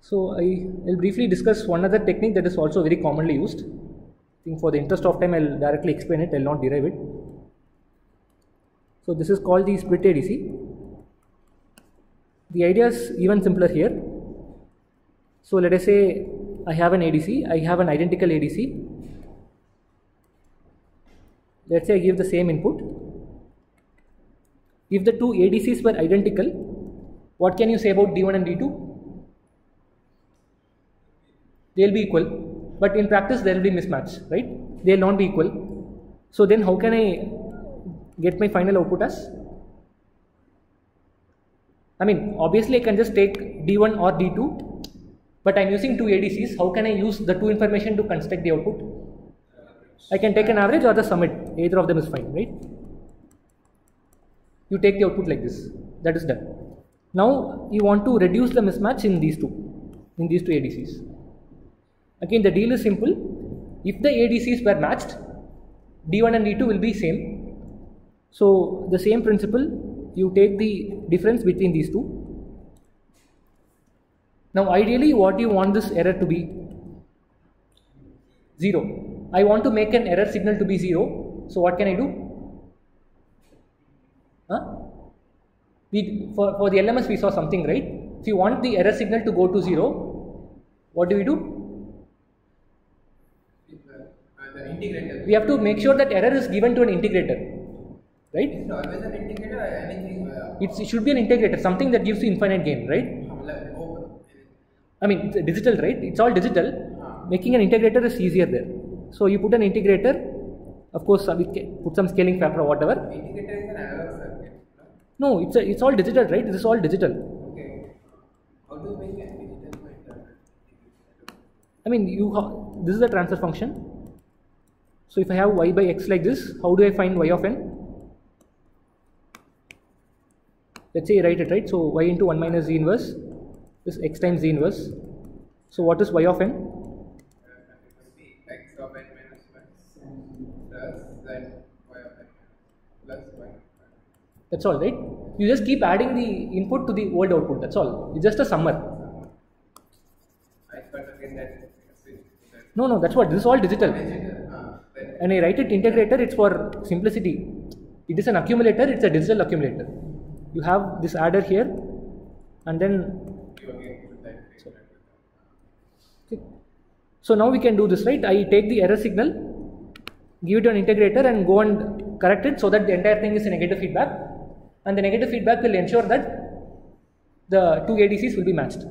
So I will briefly discuss one other technique that is also very commonly used. I think for the interest of time, I'll directly explain it. I'll not derive it. So this is called the split ADC. The idea is even simpler here. So let us say I have an ADC, I have an identical ADC. Let's say I give the same input. If the two ADCs were identical, what can you say about D1 and D2? They'll be equal, but in practice there will be mismatch, right? They'll not be equal. So then how can I get my final output as? I mean, obviously I can just take D1 or D2, but I'm using two ADCs. How can I use the two information to construct the output? I can take an average or the summit. Either of them is fine, right? You take the output like this. That is done. Now you want to reduce the mismatch in these two, in these two ADCs. Again, the deal is simple. If the ADCs were matched, D1 and D2 will be same. So the same principle, you take the difference between these two. Now ideally what you want this error to be? 0. I want to make an error signal to be 0. So what can I do? Huh? We, for, for the LMS we saw something right. If you want the error signal to go to 0, what do we do? We have to make sure that error is given to an integrator. Right? Is it always an integrator anything? Uh, It's, it should be an integrator, something that gives you infinite gain, right? I mean, it's digital, right? It's all digital. Ah. Making an integrator is easier there. So you put an integrator, of course, uh, we put some scaling factor or whatever. Integrator is an analog circuit. No, it's a, it's all digital, right? This is all digital. Okay. How do you make a digital? I mean, you ha- this is the transfer function. So if I have y by x like this, how do I find y of n? Let's say I write it right. So y into 1 minus z inverse is x times z inverse. So what is y of n? It will be x of n minus 1 plus z y of n plus y. That's all, right? You just keep adding the input to the old output. That's all. It's just a summer. I thought again that switch that No, no, that's what. This is all digital. And I write it integrator. It's for simplicity. It is an accumulator. It's a digital accumulator. You have this adder here, and then you again put that. Okay. So now we can do this, right? I take the error signal, give it to an integrator, and go and correct it so that the entire thing is a negative feedback. And the negative feedback will ensure that the two ADCs will be matched.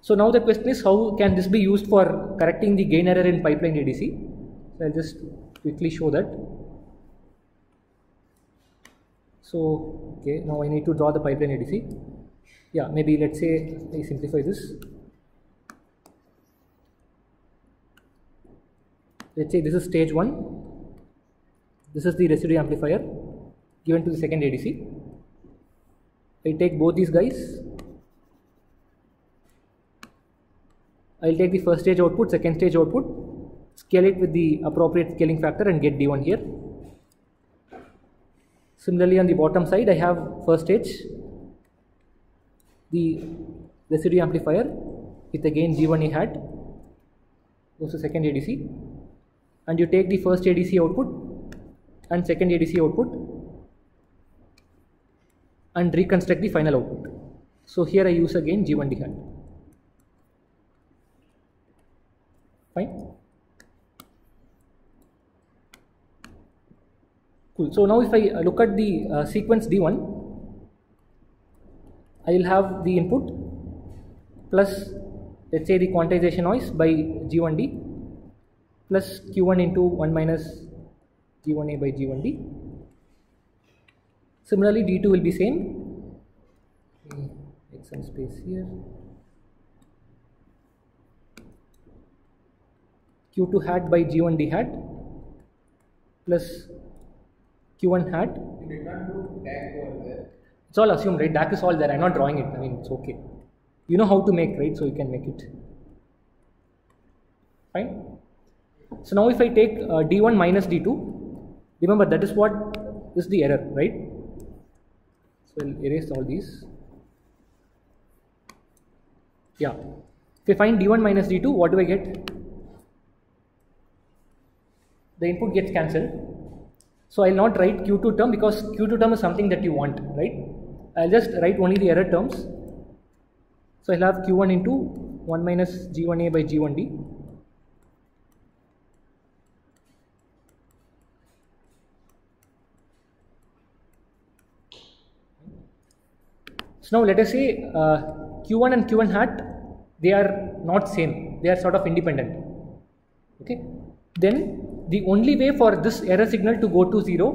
So now the question is how can this be used for correcting the gain error in pipeline ADC? So I'll just quickly show that. So okay, now I need to draw the pipeline ADC. Yeah, maybe let's say I simplify this. let's say this is stage 1 this is the residue amplifier given to the second ADC I take both these guys. I'll take the first stage output second stage output scale it with the appropriate scaling factor and get D1 here. Similarly on the bottom side I have first stage the residue amplifier with again G1 A hat goes to second ADC and you take the first ADC output and second ADC output and reconstruct the final output. So here I use again G1D hat. Fine. Cool. So now if I uh, look at the uh, sequence D1, I will have the input plus let's say the quantization noise by G1D plus q1 into 1 minus g1a by g1d. Similarly, d2 will be same. Okay, Make some space here. q2 hat by g1d hat plus q1 hat. You did not do DAC over there. It's all assumed, right? DAC is all there. I'm not drawing it. I mean, it's okay. You know how to make, right? So you can make it. Fine. So now if I take uh, d1 minus d2, remember that is what is the error, right? So I'll erase all these. Yeah. If I find d1 minus d2, what do I get? The input gets cancelled. So I'll not write q2 term because q2 term is something that you want, right? I'll just write only the error terms. So I'll have q1 into 1 minus g1a by g1d. So now let us say uh, q1 and q1 hat they are not same. They are sort of independent. Okay? Then the only way for this error signal to go to 0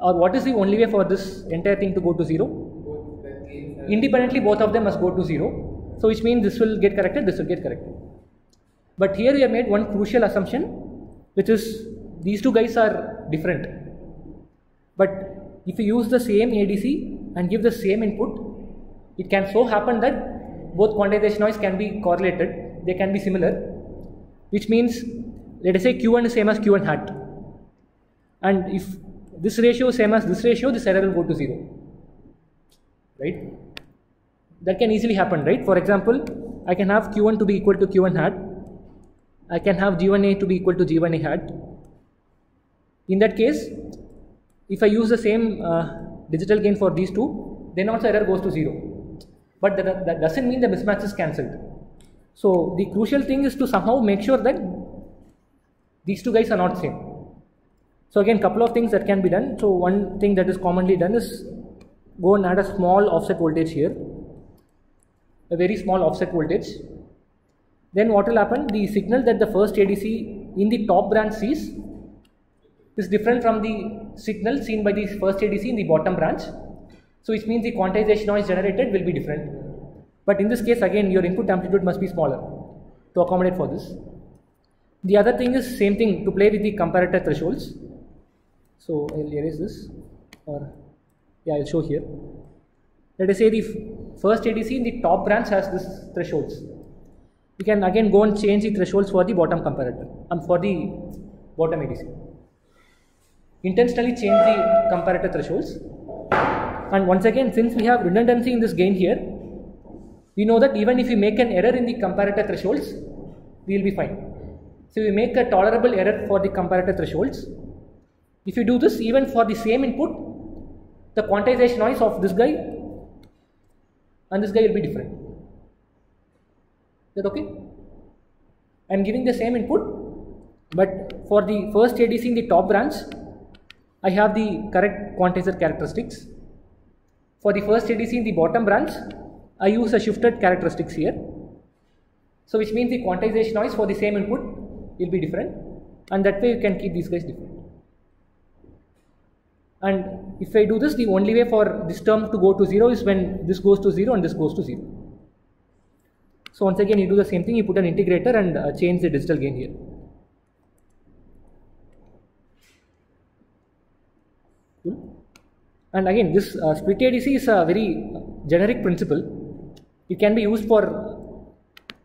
or what is the only way for this entire thing to go to 0 Both the gains are independently both of them must go to 0 so which means this will get corrected this will get corrected. But here we have made one crucial assumption which is these two guys are different. But if you use the same ADC and give the same input it can so happen that both quantization noise can be correlated they can be similar which means let us say q1 is same as q1 hat. And if this ratio is same as this ratio this error will go to 0 right? That can easily happen right? For example i can have q1 to be equal to q1 hat. I can have g1a to be equal to g1a hat. In that case if i use the same uh, digital gain for these two then also error goes to 0 but that, that doesn't mean the mismatch is cancelled. So the crucial thing is to somehow make sure that these two guys are not same. So again couple of things that can be done. So one thing that is commonly done is go and add a small offset voltage here. A very small offset voltage. Then what will happen? The signal that the first adc in the top branch sees is different from the signal seen by the first adc in the bottom branch. So which means the quantization noise generated will be different. But in this case again your input amplitude must be smaller to accommodate for this. The other thing is same thing to play with the comparator thresholds. So I'll erase this or yeah I'll show here. Let us say the first ADC in the top branch has this thresholds. You can again go and change the thresholds for the bottom comparator and for the bottom ADC intentionally change the comparator thresholds. And once again since we have redundancy in this gain here we know that even if we make an error in the comparator thresholds we will be fine. So we make a tolerable error for the comparator thresholds. If you do this even for the same input the quantization noise of this guy and this guy will be different. Is that okay? I'm giving the same input but for the first adc in the top branch i have the correct quantizer characteristics. For the first adc in the bottom branch i use a shifted characteristics here. So which means the quantization noise for the same input will be different and that way you can keep these guys different. And if I do this the only way for this term to go to 0 is when this goes to 0 and this goes to 0 so once again you do the same thing you put an integrator and uh, change the digital gain here Cool. And again this uh, split ADC is a very generic principle. It can be used for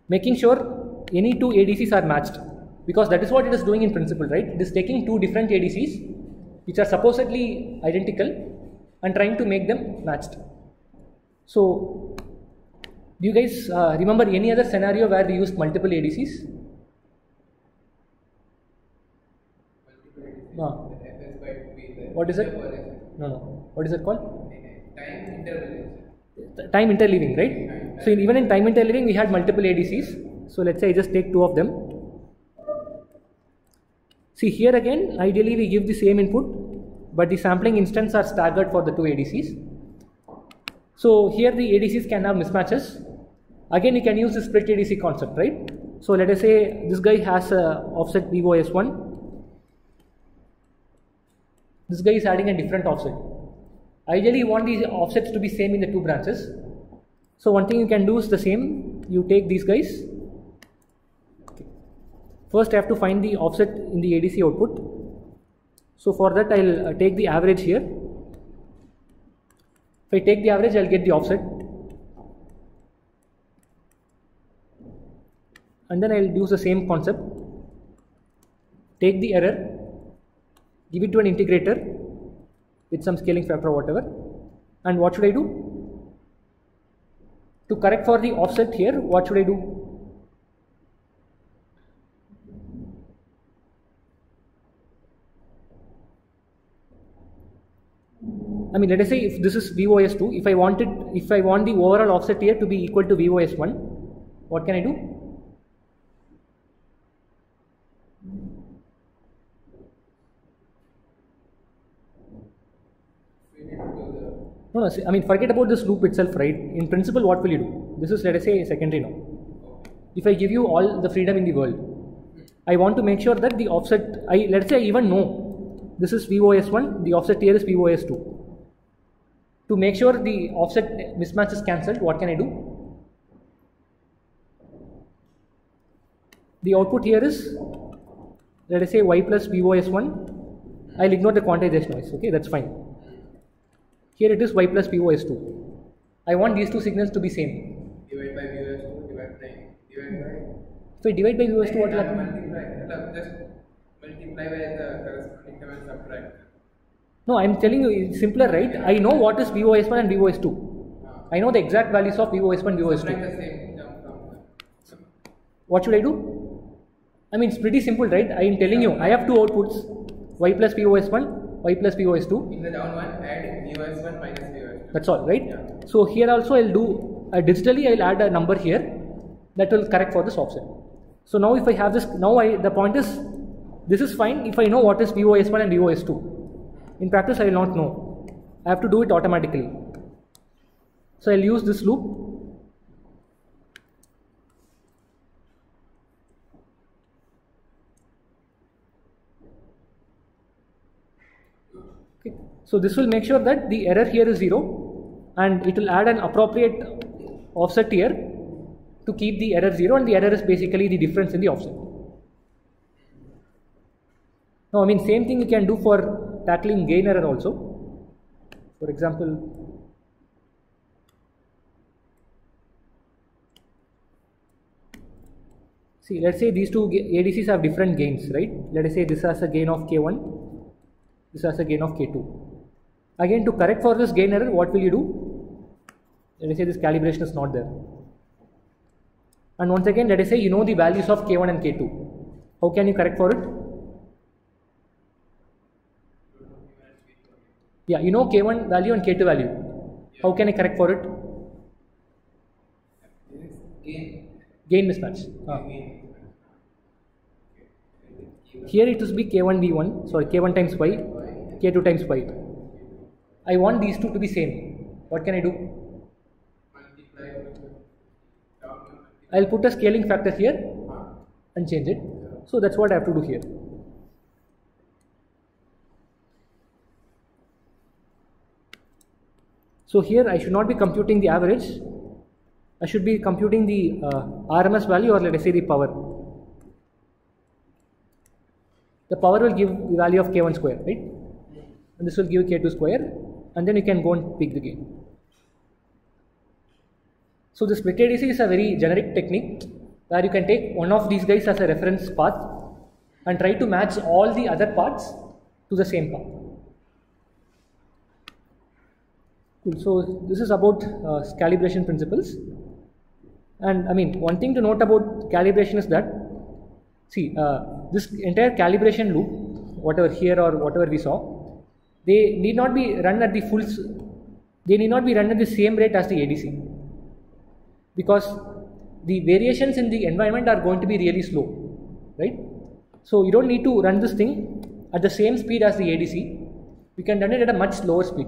making sure any two ADCs are matched because that is what it is doing in principle right? It is taking two different ADCs which are supposedly identical and trying to make them matched. So do you guys uh, remember any other scenario where we used multiple ADCs FS by What is it? No no. What is it called? Time interpolation. Time interleaving right? So in, even in time interleaving we had multiple adcs so let's say i just take two of them. See here again ideally we give the same input but the sampling instants are staggered for the two adcs so here the adcs can have mismatches. Again you can use the split adc concept right? So let us say this guy has a offset vos1 this guy is adding a different offset Ideally, you want these offsets to be same in the two branches. So one thing you can do is the same. You take these guys. First, I have to find the offset in the ADC output. So for that, I'll uh, take the average here. If I take the average, I'll get the offset. And then I'll use the same concept. Take the error, give it to an integrator with some scaling factor or whatever and what should I do? To correct for the offset here, what should I do? I mean, let us say if this is VOS2, if I want if I want the overall offset here to be equal to VOS1, what can I do? We need to do the No, I mean, forget about this loop itself, right? In principle, what will you do? This is, let us say, secondary now. If I give you all the freedom in the world, I want to make sure that the offset, I let's say I even know this is VOS1, the offset here is VOS2. To make sure the offset mismatch is cancelled, what can I do? The output here is, let us say y plus VOS1. I'll ignore the quantization noise, okay, that's fine. Here it is y plus VOS2. I want these two signals to be same. Divide by v is 2, divide by, divide by. So I divide by v is 2, what will happen? Multiply, multiply by the corresponding term subtract. No, I am telling you, it's simpler, right? I know what is VOS1 and VOS2. Ah. I know the exact values of VOS1 and VOS2. What should I do? I mean, it's pretty simple, right? I am telling you, I have two outputs, y plus VOS1 y plus VOS2. In the down one, add VOS1 minus VOS2. That's all, right? Yeah. So here also I'll do uh, digitally. I'll add a number here that will correct for this offset. So now if I have this, now I the point is this is fine if I know what is VOS1 and VOS2. In practice, I will not know. I have to do it automatically. So I'll use this loop. Okay. So this will make sure that the error here is zero and it will add an appropriate offset here to keep the error zero and the error is basically the difference in the offset. Now I mean same thing you can do for tackling gain error also. For example, see let's say these two ADCs have different gains, right? Let us say this has a gain of K1, this has a gain of K2. Again, to correct for this gain error, what will you do? Let us say this calibration is not there. And once again, let us say you know the values of K1 and K2. How can you correct for it? Yeah, you know K1 value and K2 value. How can I correct for it? Gain. Gain mismatch. Ah. Here it will be K1 V1, sorry, K1 times Y, K2 times Y. I want these two to be same. What can I do? I'll put a scaling factor here and change it. So that's what I have to do here. So here I should not be computing the average. I should be computing the uh, RMS value or let us say the power. The power will give the value of K1 square, right? And this will give K2 square and then you can go and pick the gain. So the split is a very generic technique where you can take one of these guys as a reference path and try to match all the other parts to the same path. Cool. So this is about uh, calibration principles. And I mean, one thing to note about calibration is that, see, uh, this entire calibration loop, whatever here or whatever we saw, they need not be run at the full, they need not be run at the same rate as the ADC because the variations in the environment are going to be really slow, right? So you don't need to run this thing at the same speed as the ADC. We can run it at a much slower speed.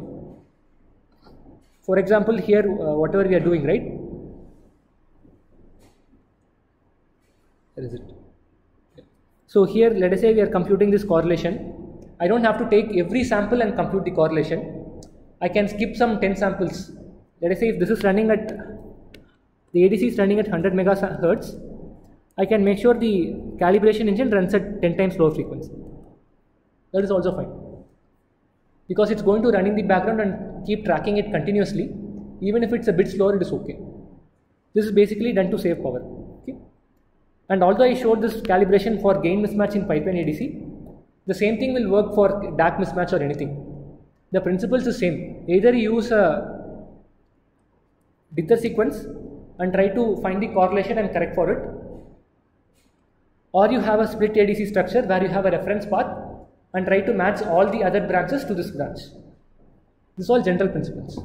For example, here, uh, whatever we are doing, right? Where is it? So here, let us say we are computing this correlation. I don't have to take every sample and compute the correlation. I can skip some 10 samples. Let us say if this is running at, the ADC is running at 100 megahertz, I can make sure the calibration engine runs at 10 times lower frequency. That is also fine. Because it's going to run in the background and keep tracking it continuously. Even if it's a bit slower, it is okay. This is basically done to save power. Okay. And although I showed this calibration for gain mismatch in pipeline ADC, the same thing will work for DAC mismatch or anything. The principle is the same. Either you use a dither sequence and try to find the correlation and correct for it or you have a split ADC structure where you have a reference path and try to match all the other branches to this branch. This is all general principles.